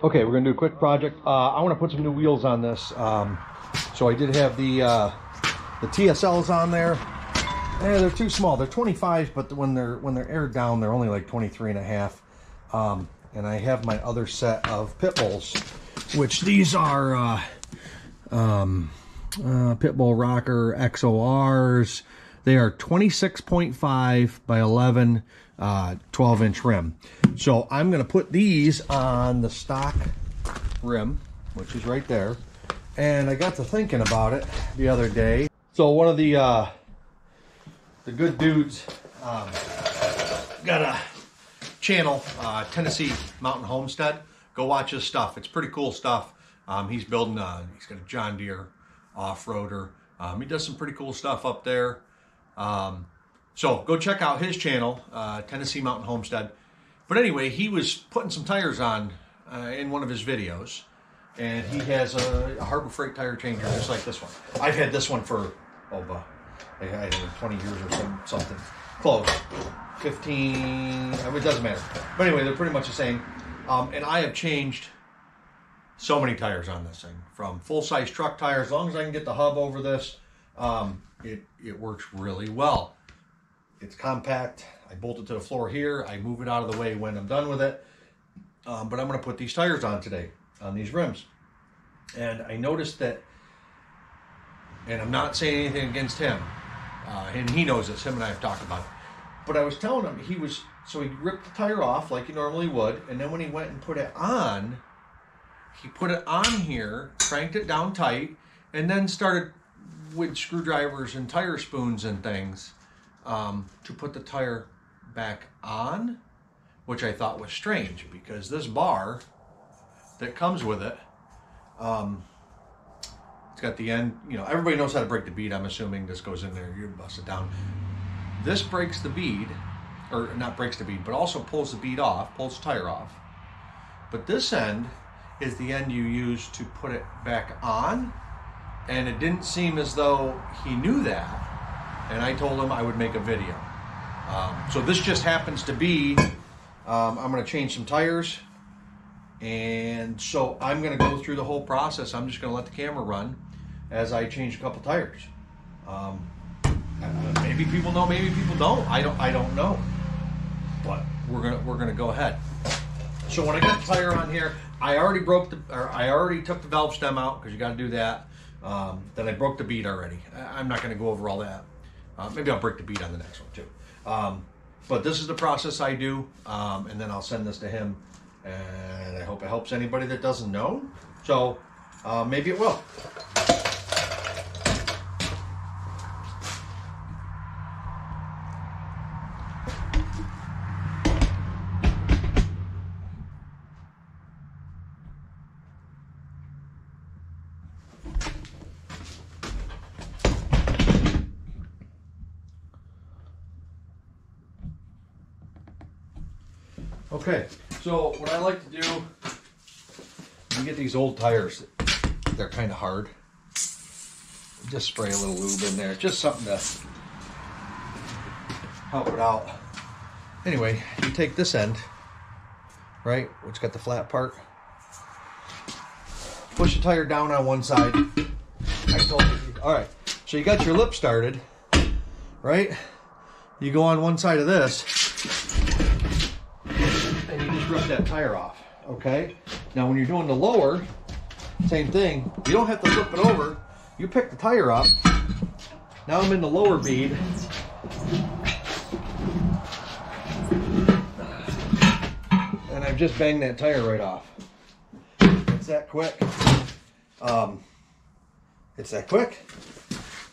Okay, we're gonna do a quick project. Uh, I want to put some new wheels on this. Um, so I did have the uh, the TSLs on there. Eh, they're too small. They're 25, but when they're when they're aired down, they're only like 23 and a half. Um, and I have my other set of pit bulls, which these are uh, um, uh, Pitbull Rocker XORs. They are 26.5 by 11, uh, 12 inch rim. So I'm going to put these on the stock rim, which is right there. And I got to thinking about it the other day. So one of the uh, the good dudes um, got a channel, uh, Tennessee Mountain Homestead. Go watch his stuff. It's pretty cool stuff. Um, he's building, a, he's got a John Deere off-roader. Um, he does some pretty cool stuff up there. Um, so go check out his channel, uh, Tennessee Mountain Homestead. But anyway, he was putting some tires on uh, in one of his videos. And he has a, a, Harbor Freight tire changer just like this one. I've had this one for, oh, uh, I it 20 years or some, something. Close. 15, I mean, it doesn't matter. But anyway, they're pretty much the same. Um, and I have changed so many tires on this thing from full size truck tires. As long as I can get the hub over this, um, it, it works really well. It's compact. I bolt it to the floor here. I move it out of the way when I'm done with it. Um, but I'm going to put these tires on today on these rims. And I noticed that, and I'm not saying anything against him, uh, and he knows this. Him and I have talked about it. But I was telling him he was so he ripped the tire off like he normally would, and then when he went and put it on, he put it on here, cranked it down tight, and then started with screwdrivers and tire spoons and things um, to put the tire back on, which I thought was strange because this bar that comes with it, um, it's got the end, you know, everybody knows how to break the bead. I'm assuming this goes in there, you bust it down. This breaks the bead, or not breaks the bead, but also pulls the bead off, pulls the tire off. But this end is the end you use to put it back on. And it didn't seem as though he knew that. And I told him I would make a video. Um, so this just happens to be, um, I'm going to change some tires. And so I'm going to go through the whole process. I'm just going to let the camera run as I change a couple tires. Um, maybe people know, maybe people don't. I don't. I don't know. But we're gonna we're gonna go ahead. So when I got the tire on here, I already broke the, I already took the valve stem out because you got to do that. Um, then I broke the bead already. I'm not going to go over all that. Uh, maybe I'll break the beat on the next one too. Um, but this is the process I do, um, and then I'll send this to him, and I hope it helps anybody that doesn't know. So uh, maybe it will. Okay, so what I like to do, you get these old tires, they're kind of hard. Just spray a little lube in there, just something to help it out. Anyway, you take this end, right, which got the flat part, push the tire down on one side. I told you, all right, so you got your lip started, right? You go on one side of this, that tire off, okay? Now when you're doing the lower, same thing. You don't have to flip it over. You pick the tire up. Now I'm in the lower bead. And I've just banged that tire right off. It's that quick. Um, it's that quick.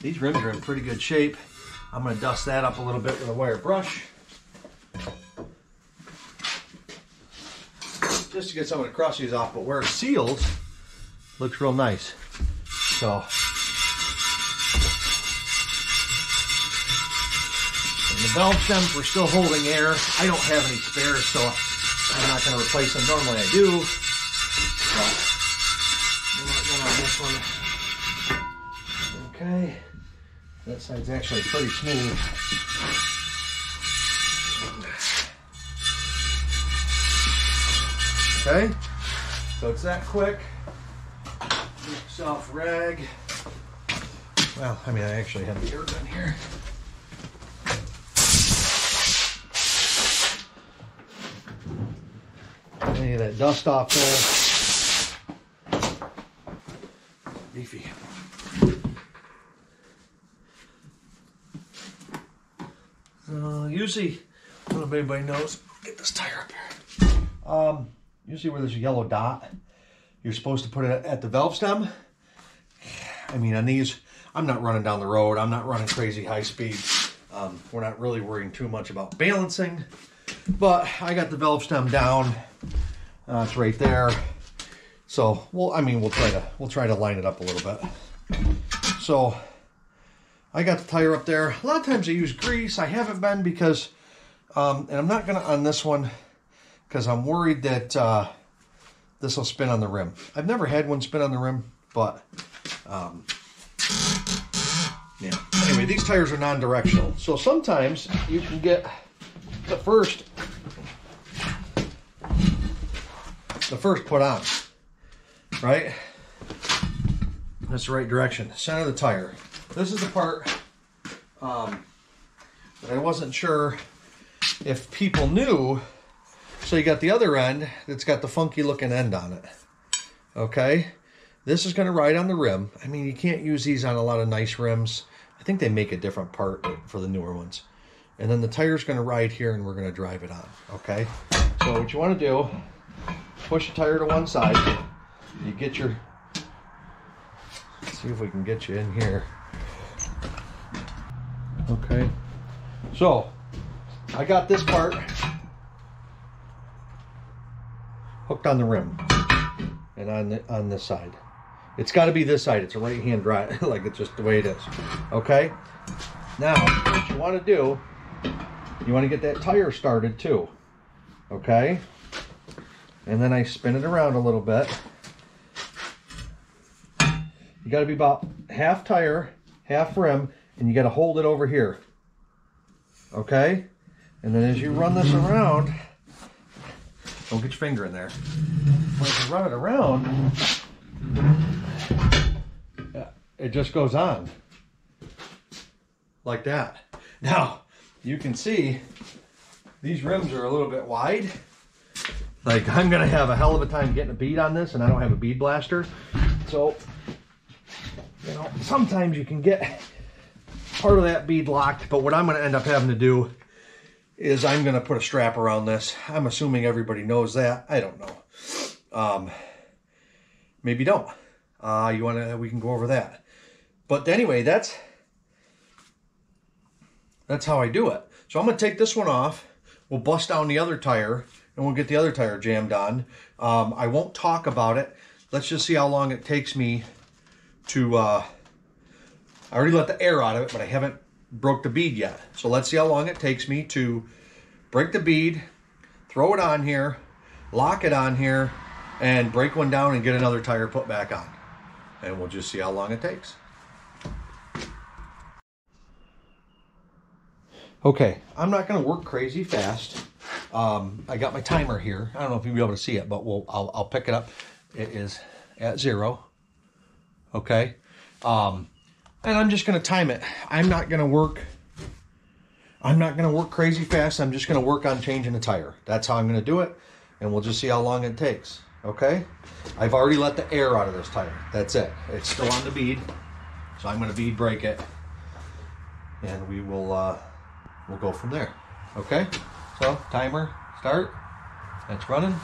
These rims are in pretty good shape. I'm gonna dust that up a little bit with a wire brush. Just to get some of the these off, but where it seals, looks real nice. So, the valve stems were still holding air. I don't have any spares, so I'm not going to replace them. Normally I do. One. Okay. That side's actually pretty smooth. Okay, So it's that quick. Self rag. Well, I mean, I actually have the air gun here. Any of that dust off there. Beefy. Uh, usually, I don't know if anybody knows. Get this tire up here. Um, usually, where there's a yellow dot, you're supposed to put it at the valve stem. I mean, on these, I'm not running down the road. I'm not running crazy high speed. Um, we're not really worrying too much about balancing. But I got the valve stem down. Uh, it's right there. So, well, I mean, we'll try to we'll try to line it up a little bit. So, I got the tire up there. A lot of times I use grease. I haven't been because, um, and I'm not gonna on this one because I'm worried that uh, this will spin on the rim. I've never had one spin on the rim, but um, yeah. Anyway, these tires are non-directional, so sometimes you can get the first the first put on, right? That's the right direction. Center of the tire. This is the part um, that I wasn't sure if people knew. So you got the other end that's got the funky looking end on it. Okay. This is going to ride on the rim. I mean, you can't use these on a lot of nice rims. I think they make a different part for the newer ones. And then the tire's going to ride here and we're going to drive it on. Okay. So what you want to do, push the tire to one side. You get your, see if we can get you in here. Okay. So, I got this part hooked on the rim and on the, on this side. It's got to be this side. It's a right hand drive, like it's just the way it is. Okay. Now, what you want to do, you want to get that tire started too. Okay. And then I spin it around a little bit. You got to be about half tire, half rim, and you got to hold it over here. Okay? And then as you run this around, don't get your finger in there. When you run it around, it just goes on. Like that. Now, you can see these rims are a little bit wide. Like, I'm going to have a hell of a time getting a bead on this, and I don't have a bead blaster. So, you know, sometimes you can get part of that bead locked, but what I'm going to end up having to do is I'm going to put a strap around this. I'm assuming everybody knows that. I don't know. Um, maybe don't. Uh, you want to, we can go over that. But anyway, that's, that's how I do it. So I'm going to take this one off. We'll bust down the other tire and we'll get the other tire jammed on. Um, I won't talk about it. Let's just see how long it takes me to, uh, I already let the air out of it, but I haven't broke the bead yet. So let's see how long it takes me to break the bead, throw it on here, lock it on here, and break one down and get another tire put back on. And we'll just see how long it takes. Okay, I'm not gonna work crazy fast. Um, I got my timer here. I don't know if you'll be able to see it, but we'll, I'll, I'll pick it up. It is at zero. Okay. Um, and I'm just going to time it. I'm not going to work. I'm not going to work crazy fast. I'm just going to work on changing the tire. That's how I'm going to do it. And we'll just see how long it takes. Okay. I've already let the air out of this tire. That's it. It's still on the bead. So I'm going to bead break it. And we will, uh, we'll go from there. Okay. So timer, start. That's running.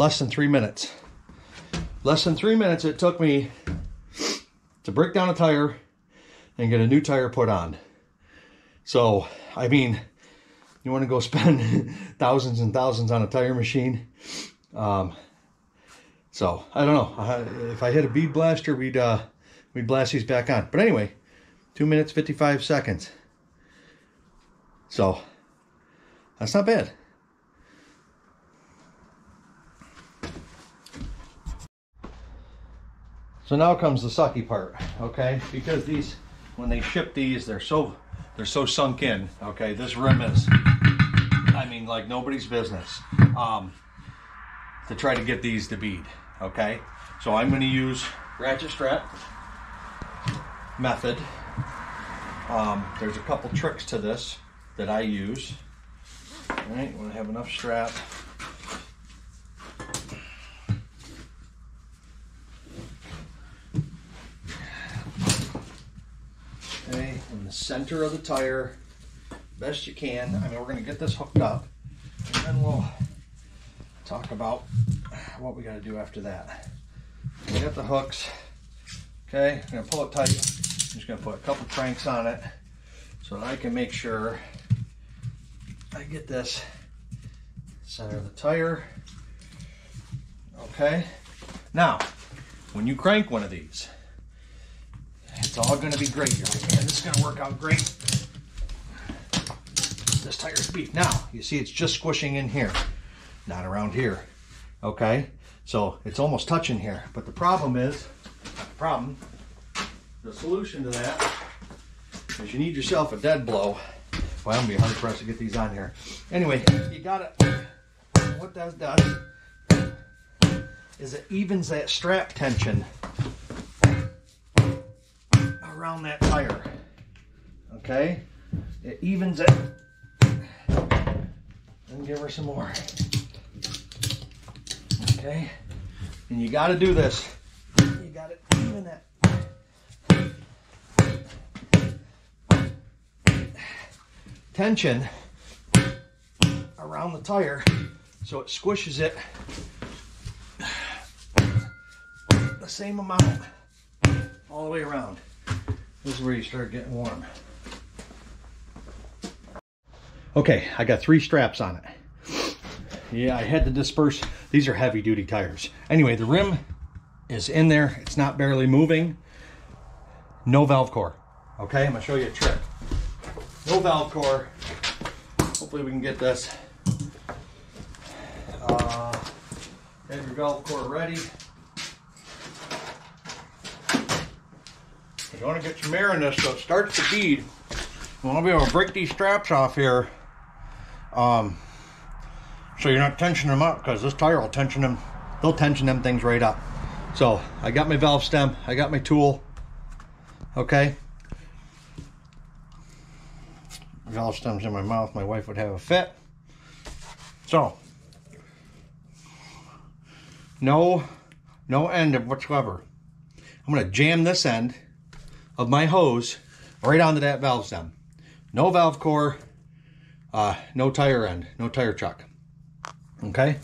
Less than three minutes. Less than three minutes it took me to break down a tire and get a new tire put on. So, I mean, you want to go spend thousands and thousands on a tire machine. Um, so I don't know if I hit a bead blaster, we'd uh, we'd blast these back on. But anyway, two minutes fifty five seconds. So that's not bad. So now comes the sucky part, okay? Because these, when they ship these, they're so they're so sunk in. Okay, this rim is, I mean, like nobody's business. Um, to try to get these to bead. Okay, so I'm going to use ratchet strap method. Um, there's a couple tricks to this that I use. All right, want to have enough strap. Okay, in the center of the tire, best you can. I mean, we're going to get this hooked up, and then we'll talk about what we got to do after that. We got the hooks. Okay, I'm going to pull it tight. I'm just going to put a couple cranks on it so that I can make sure I get this center of the tire. Okay, now when you crank one of these, it's all going to be great. Like, man, this is going to work out great. This tire's beef. Now, you see it's just squishing in here, not around here. Okay, so it's almost touching here. But the problem is, the problem, the solution to that is you need yourself a dead blow. Well, I'm gonna be hard pressed to get these on here. Anyway, you gotta, what that does is it evens that strap tension around that tire. Okay? It evens it. Then give her some more. Okay? And you got to do this. You got to even that. Tension around the tire so it squishes it the same amount all the way around. This is where you start getting warm. Okay, I got three straps on it. Yeah, I had to disperse. These are heavy duty tires. Anyway, the rim is in there. It's not barely moving. No valve core. Okay, I'm gonna show you a trick. No valve core. Hopefully we can get this. Uh, have your valve core ready. You want to get some mirror in this so it starts to bead. To be able to break these straps off here. Um, so you're not tensioning them up because this tire will tension them. They'll tension them things right up. So I got my valve stem. I got my tool. Okay. Valve stem's in my mouth. My wife would have a fit. So no, no end of whatsoever. I'm going to jam this end of my hose right onto that valve stem. No valve core, uh, no tire end, no tire chuck. Okay?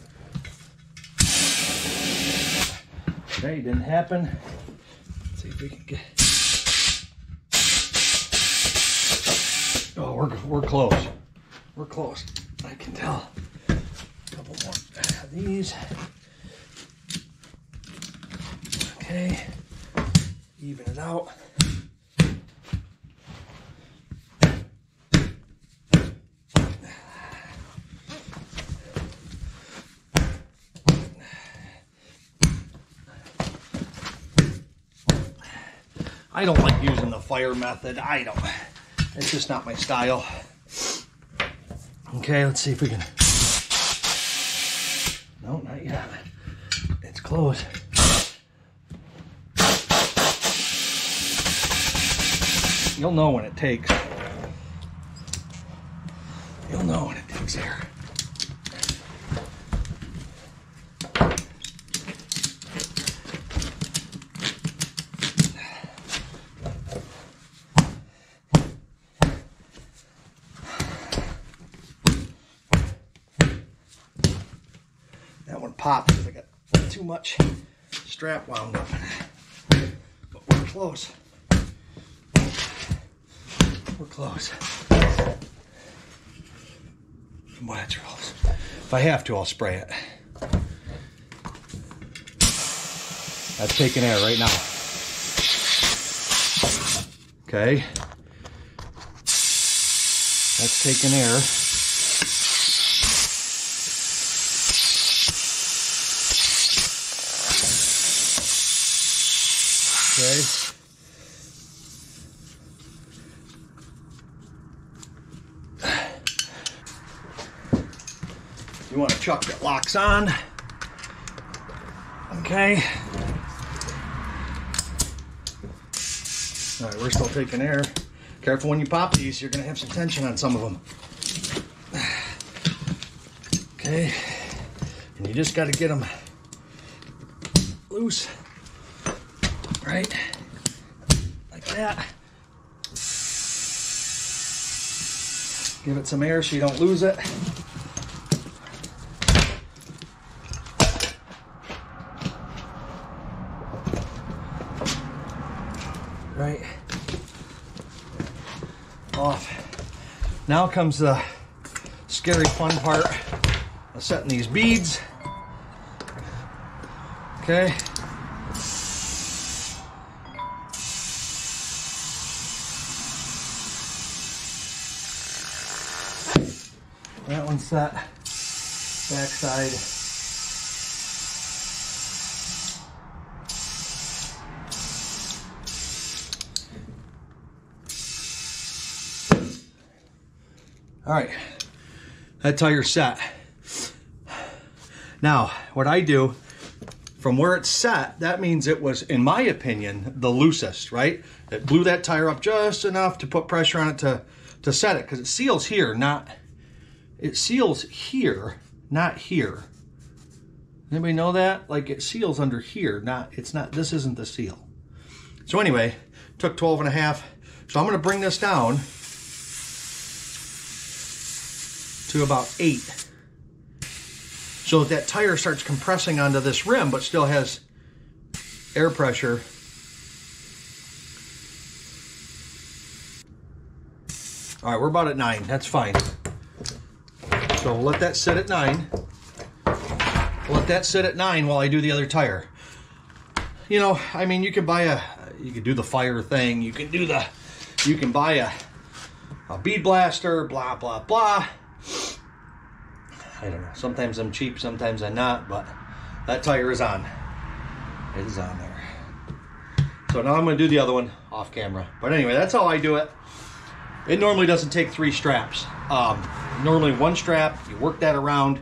Okay, didn't happen. Let's see if we can get. Oh, we're, we're close. We're close. I can tell. A couple more of these. Okay. Even it out. I don't like using the fire method. I don't. It's just not my style. Okay, let's see if we can. No, not yet. It's closed. You'll know when it takes. You'll know when it takes air. pop because I got too much strap wound up. But we're close. We're close. Boy, that's close. If I have to, I'll spray it. That's taking air right now. Okay. That's taking air. Okay. You want a chuck that locks on. Okay. All right, we're still taking air. Careful when you pop these, you're gonna have some tension on some of them. Okay, and you just gotta get them loose, right? Like that. Give it some air so you don't lose it. right off. Now comes the scary fun part of setting these beads. Okay. That one's set. Backside. All right, that tire's set. Now, what I do, from where it's set, that means it was, in my opinion, the loosest, right? It blew that tire up just enough to put pressure on it to, to set it, because it seals here, not, it seals here, not here. Anybody know that? Like it seals under here, not, it's not, this isn't the seal. So anyway, took 12 and a half. So I'm gonna bring this down to about eight. So that, that tire starts compressing onto this rim, but still has air pressure. All right, we're about at nine, that's fine. So we'll let that sit at nine. Let that sit at nine while I do the other tire. You know, I mean, you can buy a, you can do the fire thing, you can do the, you can buy a, a bead blaster, blah, blah, blah. I don't know. Sometimes I'm cheap, sometimes I'm not, but that tire is on. It is on there. So now I'm going to do the other one off camera. But anyway, that's how I do it. It normally doesn't take three straps. Um, normally one strap, you work that around,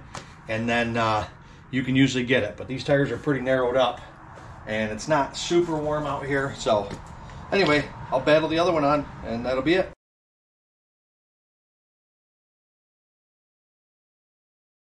and then uh, you can usually get it. But these tires are pretty narrowed up, and it's not super warm out here. So anyway, I'll battle the other one on, and that'll be it.